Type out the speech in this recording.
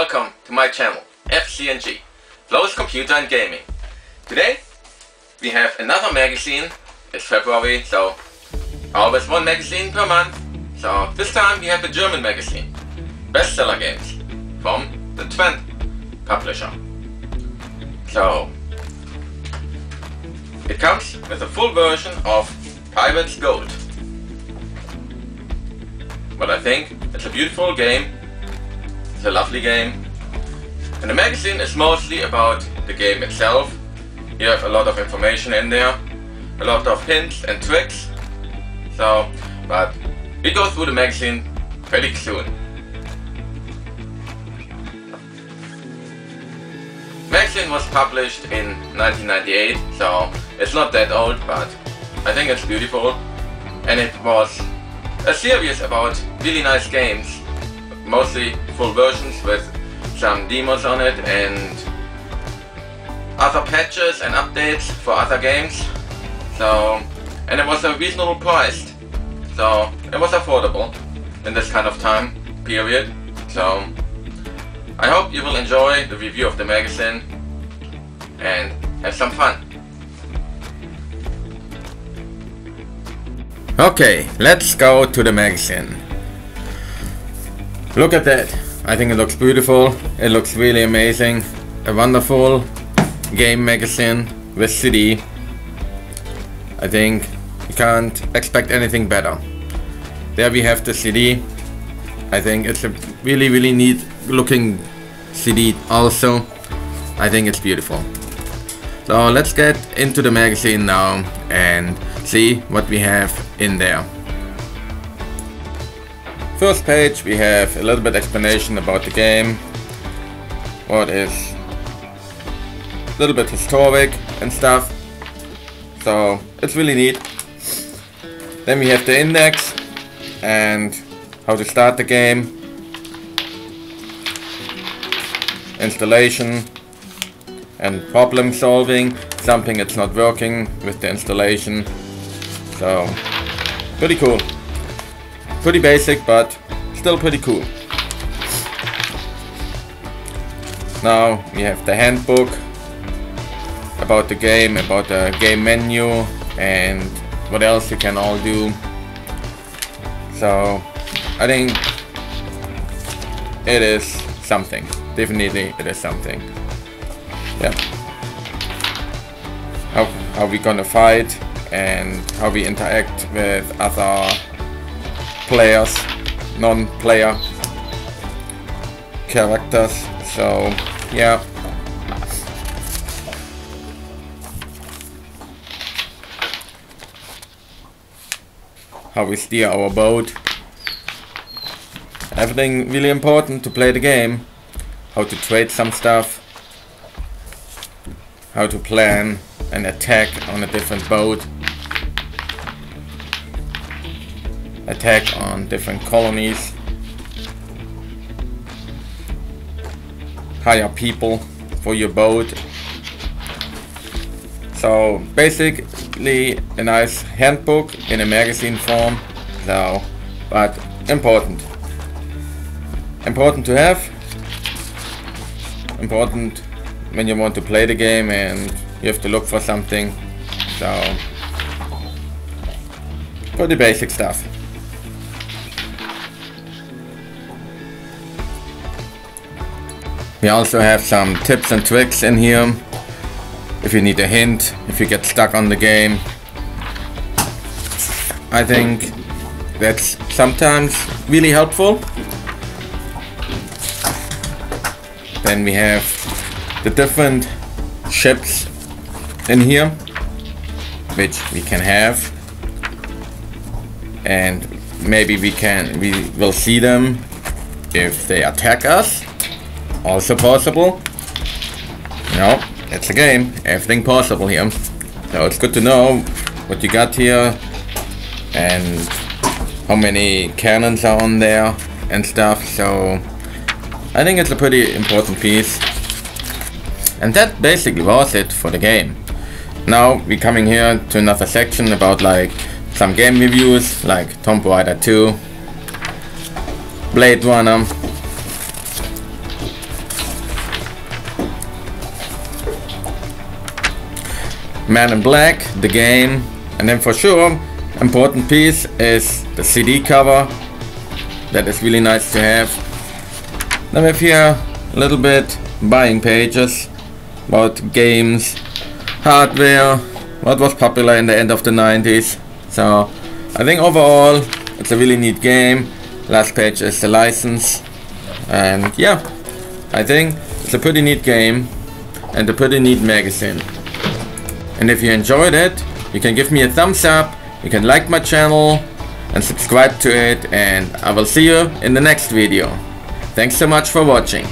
welcome to my channel, FC+G, Flo's Computer and Gaming. Today, we have another magazine, it's February, so always one magazine per month. So this time we have a German magazine, Bestseller Games, from the Trend publisher. So, it comes with a full version of Pirates Gold. But I think it's a beautiful game it's a lovely game. And the magazine is mostly about the game itself. You have a lot of information in there, a lot of hints and tricks. So, but we go through the magazine pretty soon. Magazine was published in 1998, so it's not that old, but I think it's beautiful. And it was a series about really nice games mostly full versions with some demos on it and other patches and updates for other games. So, and it was a reasonable price. So, it was affordable in this kind of time period. So, I hope you will enjoy the review of the magazine and have some fun. Okay, let's go to the magazine. Look at that. I think it looks beautiful. It looks really amazing. A wonderful game magazine with CD. I think you can't expect anything better. There we have the CD. I think it's a really really neat looking CD also. I think it's beautiful. So let's get into the magazine now and see what we have in there. First page we have a little bit explanation about the game, what is a little bit historic and stuff, so it's really neat. Then we have the index and how to start the game, installation and problem solving, something that's not working with the installation, so pretty cool. Pretty basic, but still pretty cool. Now we have the handbook about the game, about the game menu and what else you can all do. So I think it is something. Definitely it is something. Yeah. How, how we gonna fight and how we interact with other players, non-player characters. So yeah. How we steer our boat. Everything really important to play the game. How to trade some stuff. How to plan an attack on a different boat. Attack on different colonies. Hire people for your boat. So basically a nice handbook in a magazine form. So, but important. Important to have. Important when you want to play the game and you have to look for something. So, pretty basic stuff. We also have some tips and tricks in here. If you need a hint, if you get stuck on the game. I think that's sometimes really helpful. Then we have the different ships in here, which we can have. And maybe we can, we will see them if they attack us also possible. No, it's a game. Everything possible here. So it's good to know what you got here and how many cannons are on there and stuff. So I think it's a pretty important piece. And that basically was it for the game. Now we're coming here to another section about like some game reviews like Tomb Raider 2, Blade Runner, Man in Black, the game, and then for sure, important piece is the CD cover. That is really nice to have. Then we have here a little bit buying pages about games, hardware, what was popular in the end of the 90s. So I think overall it's a really neat game. Last page is the license. And yeah, I think it's a pretty neat game and a pretty neat magazine. And if you enjoyed it, you can give me a thumbs up, you can like my channel and subscribe to it and I will see you in the next video. Thanks so much for watching.